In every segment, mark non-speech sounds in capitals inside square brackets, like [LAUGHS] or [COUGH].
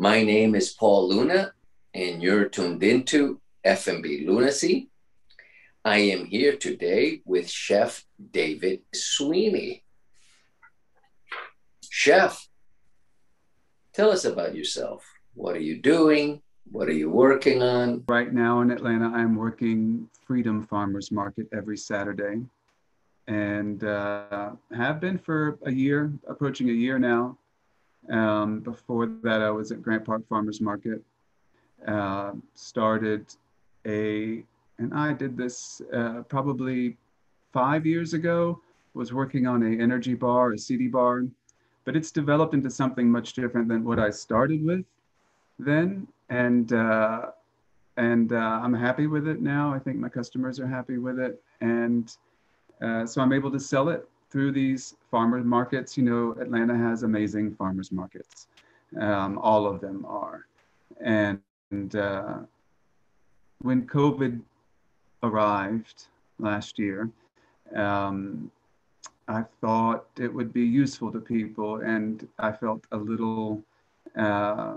My name is Paul Luna, and you're tuned into F&B Lunacy. I am here today with Chef David Sweeney. Chef, tell us about yourself. What are you doing? What are you working on? Right now in Atlanta, I'm working Freedom Farmers Market every Saturday and uh, have been for a year, approaching a year now. Um, before that, I was at Grant Park Farmers Market. Uh, started a, and I did this uh, probably five years ago. Was working on a energy bar, a Seedy bar, but it's developed into something much different than what I started with then, and uh, and uh, I'm happy with it now. I think my customers are happy with it, and uh, so I'm able to sell it through these farmers markets. You know, Atlanta has amazing farmers markets. Um, all of them are. And, and uh, when COVID arrived last year, um, I thought it would be useful to people, and I felt a little uh,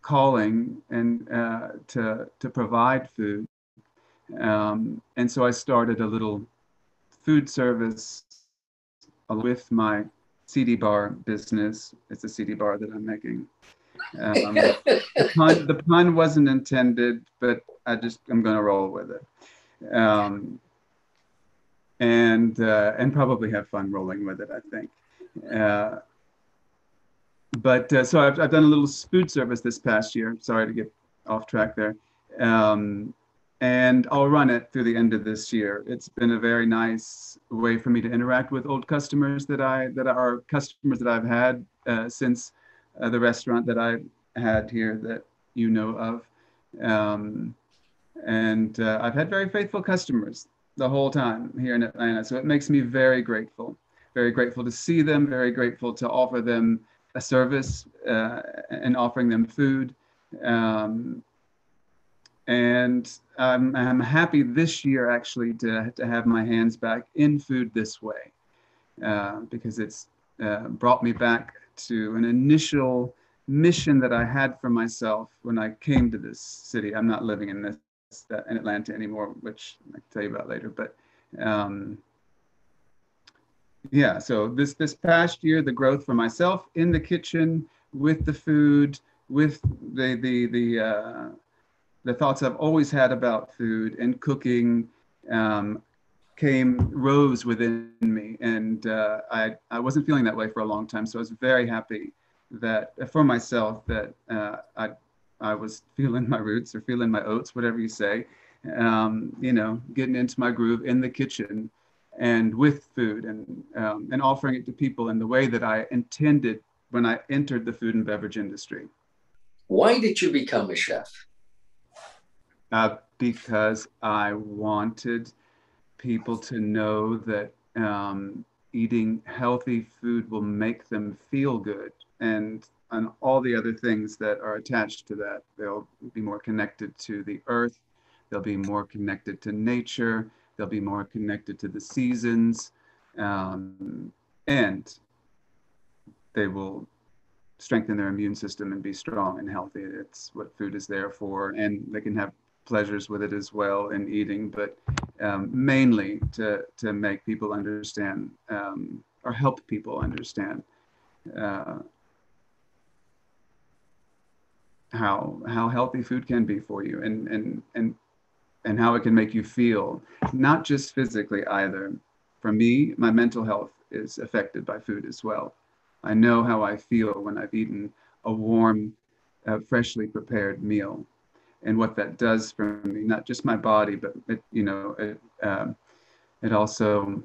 calling and uh, to to provide food, um, and so I started a little food service with my Seedy bar business. It's a Seedy bar that I'm making. Um, the, pun, the, pun, wasn't intended, but I just I'm going to roll with it, um, and uh, and probably have fun rolling with it. I think. Uh, but uh, so I've, I've done a little food service this past year. Sorry to get off track there. Um, and I'll run it through the end of this year. It's been a very nice way for me to interact with old customers that I that are customers that I've had uh, since uh, the restaurant that I had here that you know of, um, and uh, I've had very faithful customers the whole time here in Atlanta. So it makes me very grateful, very grateful to see them, very grateful to offer them a service uh, and offering them food. Um, and I'm, I'm happy this year actually to, to have my hands back in food this way uh, because it's uh, brought me back to an initial mission that I had for myself when I came to this city. I'm not living in this in Atlanta anymore, which I can tell you about later. But um, yeah, so this this past year, the growth for myself in the kitchen with the food, with the the the uh, the thoughts I've always had about food and cooking um, came rose within me, and uh, I I wasn't feeling that way for a long time. So I was very happy that for myself that uh, I I was feeling my roots or feeling my oats, whatever you say, um, you know, getting into my groove in the kitchen and with food and um, and offering it to people in the way that I intended when I entered the food and beverage industry. Why did you become a chef? Uh, because I wanted people to know that um, eating healthy food will make them feel good and and all the other things that are attached to that. They'll be more connected to the earth. They'll be more connected to nature. They'll be more connected to the seasons. Um, and they will strengthen their immune system and be strong and healthy. It's what food is there for. And they can have pleasures with it as well in eating, but um, mainly to, to make people understand um, or help people understand uh, how how healthy food can be for you and and and and how it can make you feel not just physically either. For me my mental health is affected by food as well. I know how i feel when i've eaten a warm uh, freshly prepared meal and what that does for me, not just my body, but it, you know, it, uh, it also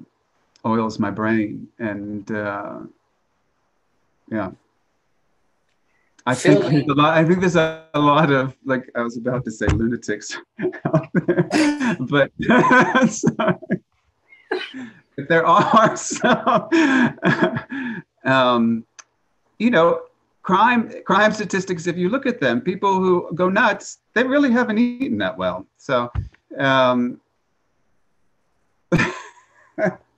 oils my brain. And uh, yeah, I think there's a lot. I think there's a, a, lot of like I was about to say lunatics [LAUGHS] out there, but [LAUGHS] there are [LAUGHS] some. um, you know, crime crime statistics if you look at them people who go nuts they really haven't eaten that well so um, [LAUGHS]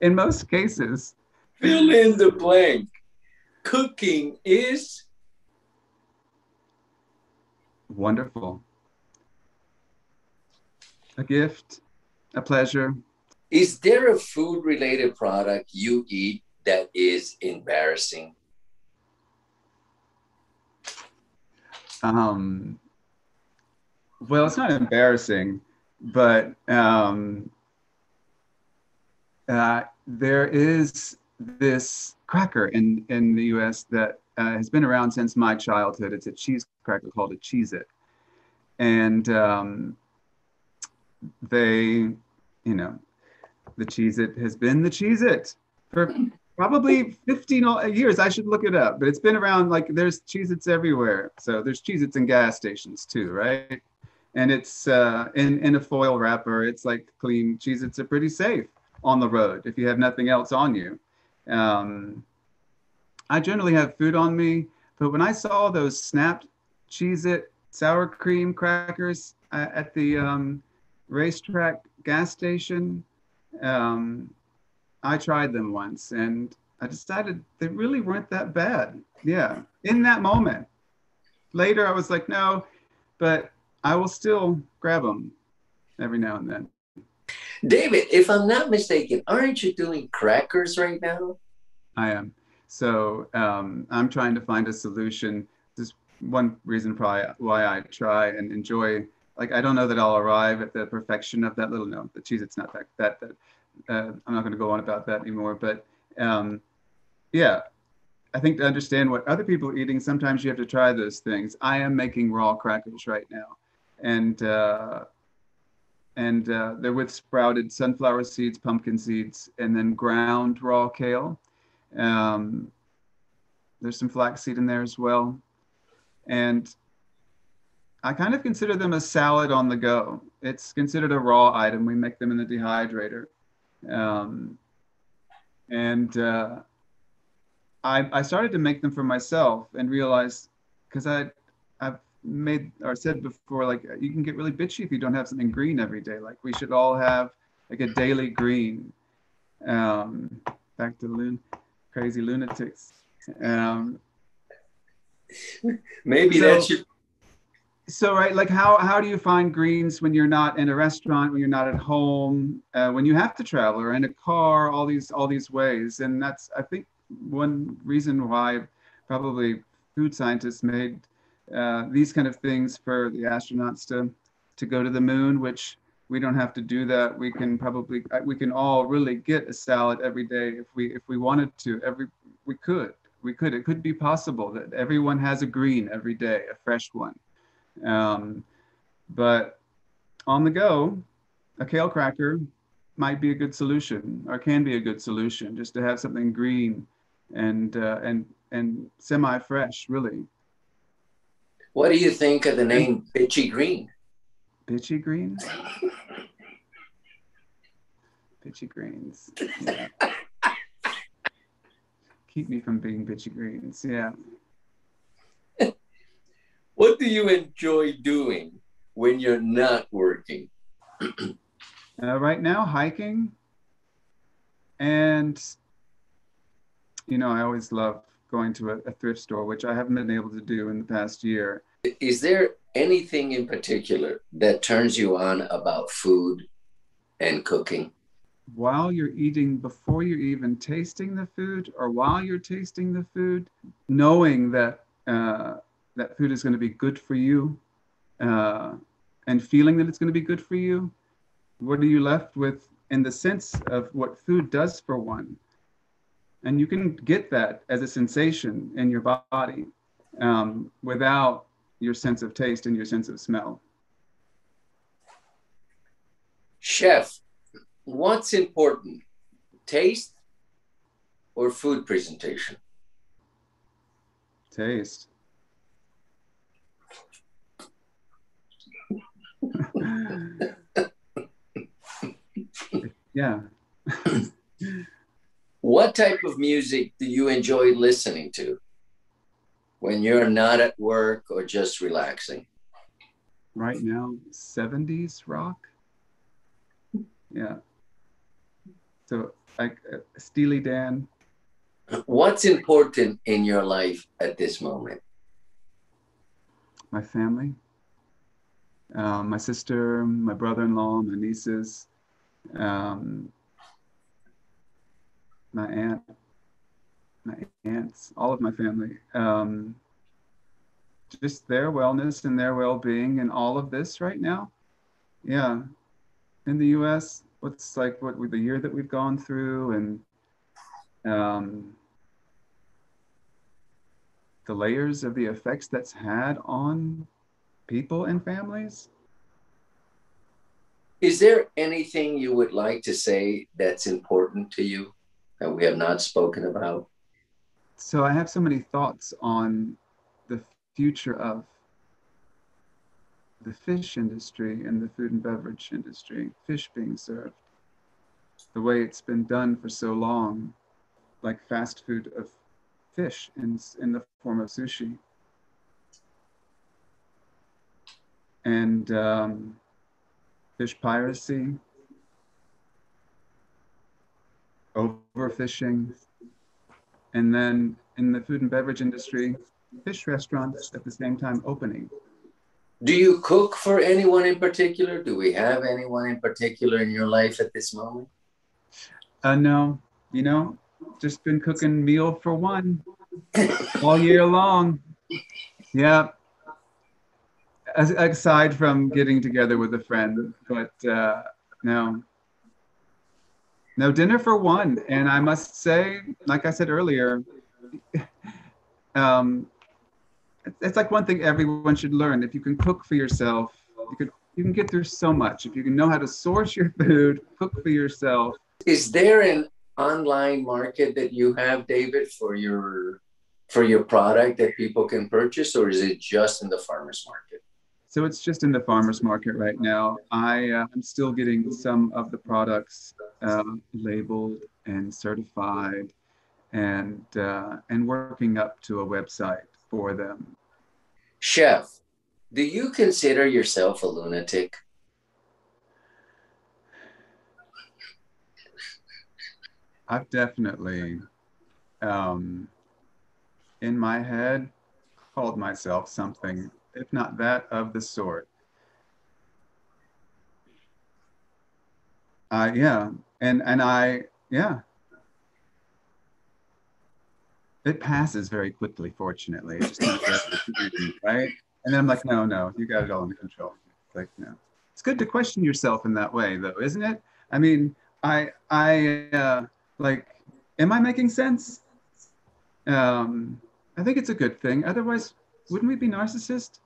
in most cases fill in the blank cooking is wonderful. A gift, a pleasure. Is there a food related product you eat that is embarrassing? Um, well, it's not embarrassing, but um, uh, there is this cracker in, in the US that uh, has been around since my childhood. It's a cheese cracker called a Cheez It. And um, they, you know, the Cheez It has been the Cheez It for probably 15 years. I should look it up, but it's been around like there's Cheez Its everywhere. So there's Cheez Its in gas stations too, right? And it's uh, in, in a foil wrapper. It's like clean cheese. Its are pretty safe on the road if you have nothing else on you. Um, I generally have food on me, but when I saw those snapped Cheez It sour cream crackers uh, at the um, RaceTrac gas station, um, I tried them once and I decided they really weren't that bad. Yeah, in that moment. Later, I was like, no, but I will still grab them every now and then. David, if I'm not mistaken, aren't you doing crackers right now? I am. So um, I'm trying to find a solution. This is one reason probably why I try and enjoy. Like I don't know that I'll arrive at the perfection of that little no, the cheese. It's not that that that. Uh, I'm not going to go on about that anymore. But um, yeah, I think to understand what other people are eating, sometimes you have to try those things. I am making raw crackers right now, and uh, and uh, they're with sprouted sunflower seeds, pumpkin seeds, and then ground raw kale. Um, there's some flaxseed in there as well. And I kind of consider them a salad on the go. It's considered a raw item. We make them in the dehydrator. Um, and uh, I, I started to make them for myself and realized because I made or said before like you can get really bitchy if you don't have something green every day. Like we should all have like a daily green. Um, back to loon, crazy lunatics. Um, Maybe so, that should. So right, like how how do you find greens when you're not in a restaurant, when you're not at home, uh, when you have to travel or in a car, all these all these ways, and that's I think one reason why probably food scientists made uh, these kind of things for the astronauts to to go to the moon, which we don't have to do that. We can probably we can all really get a salad every day if we if we wanted to. Every we could we could it could be possible that everyone has a green every day, a fresh one. Um, but on the go, a kale cracker might be a good solution or can be a good solution just to have something green and uh, and and semi fresh really what do you think of the name Bitchy Green? Bitchy Green? [LAUGHS] bitchy Greens. Yeah. Keep me from being bitchy greens. Yeah. [LAUGHS] what do you enjoy doing when you're not working? [CLEARS THROAT] uh, right now, hiking. And, you know, I always love going to a, a, thrift store, which I haven't been able to do in the past year. Is there anything in particular that turns you on about food and cooking? While you're eating, before you're even tasting the food, or while you're tasting the food, knowing that uh, that food is going to be good for you, uh, and feeling that it's going to be good for you, what are you left with in the sense of what food does for one? And you can get that as a sensation in your body um, without your sense of taste and your sense of smell. Chef, what's important, taste or food presentation? Taste. [LAUGHS] [LAUGHS] yeah. [LAUGHS] What type of music do you enjoy listening to when you're not at work or just relaxing? Right now, 70s rock. Yeah. So, like uh, Steely Dan. What's important in your life at this moment? My family. um, my sister, my brother-in-law, my nieces, um, my aunt, my aunts, all of my family. Um, just their wellness and their well-being and all of this right now. Yeah, in the U.S., what's like what with the year that we've gone through and um, the layers of the effects that's had on people and families. Is there anything you would like to say that's important to you that we have not spoken about? So I have so many thoughts on the future of the fish industry and the food and beverage industry, fish being served, the way it's been done for so long, like fast food of fish in, in the form of sushi. And um, fish piracy, overfishing, and then in the food and beverage industry, fish restaurants at the same time opening. Do you cook for anyone in particular? Do we have anyone in particular in your life at this moment? Uh, no, you know, just been cooking meal for one [COUGHS] all year long. Yeah. As, aside from getting together with a friend, but uh, no. No dinner for one. And I must say, like I said earlier, [LAUGHS] um, it's like one thing everyone should learn. If you can cook for yourself, you can you can get through so much. If you can know how to source your [LAUGHS] food, cook for yourself. Is there an online market that you have, David, for your for your product that people can purchase, or is it just in the farmers market? So it's just in the farmers market right now. I uh, I'm still getting some of the products uh, labeled and certified, and uh, and working up to a website for them. Chef, do you consider yourself a lunatic? I've definitely, um, in my head, called myself something, if not that, of the sort. Uh, yeah, and and I, yeah, it passes very quickly, fortunately. Right? And then I'm like, no, no, you got it all under control. It's like, no. It's good to question yourself in that way, though, isn't it? I mean, I, I, uh, like, am I making sense? Um, I think it's a good thing. Otherwise, wouldn't we be narcissists?